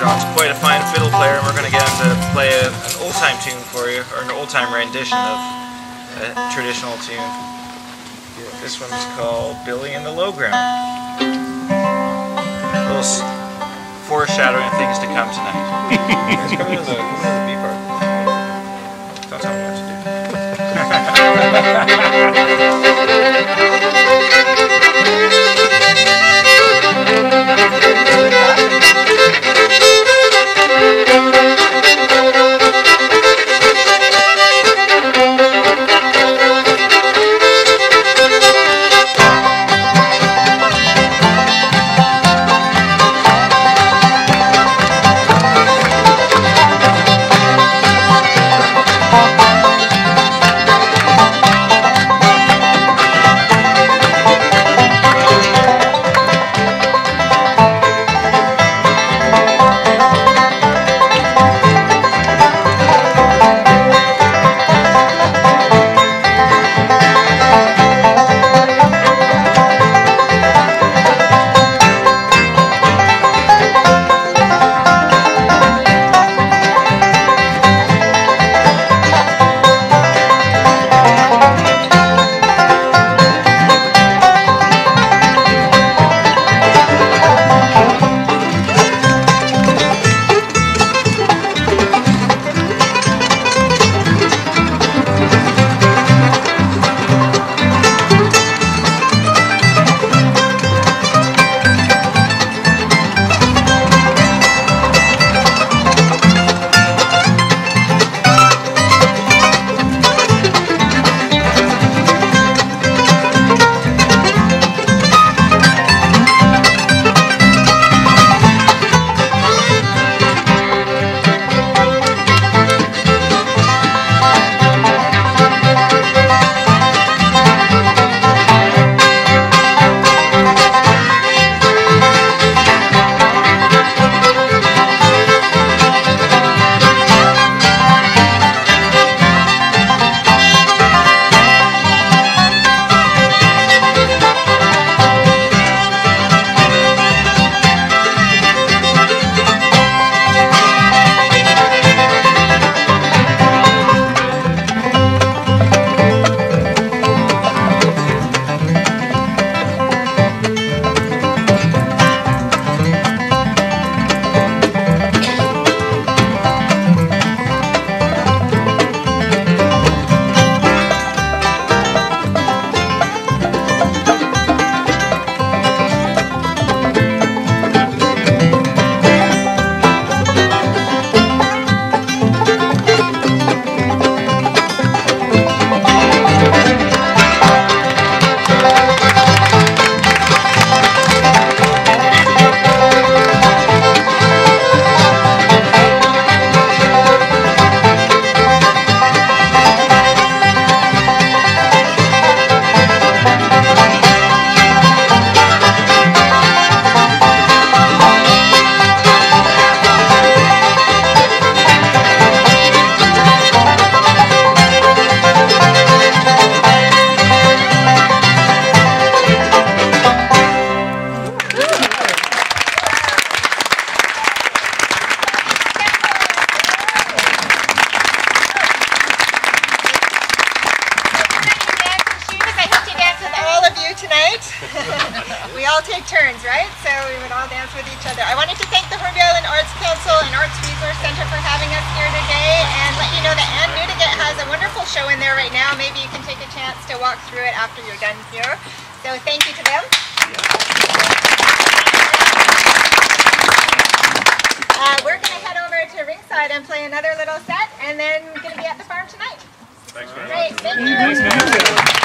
John's quite a fine fiddle player, and we're going to get him to play a, an old-time tune for you, or an old-time rendition of a traditional tune. This one's called Billy in the Low Ground. A little s- foreshadowing of things to come tonight. Guys, come into the, come into the B part. Don't tell me what to do. I of you tonight. we all take turns, right? So we would all dance with each other. I wanted to thank the Hornby Island Arts Council and Arts Resource Center for having us here today and let you know that Anne Newdigate has a wonderful show in there right now. Maybe you can take a chance to walk through it after you're done here. So thank you to them. Uh, we're going to head over to ringside and play another little set and then going to be at the farm tonight. Thanks very much. Great, thank you.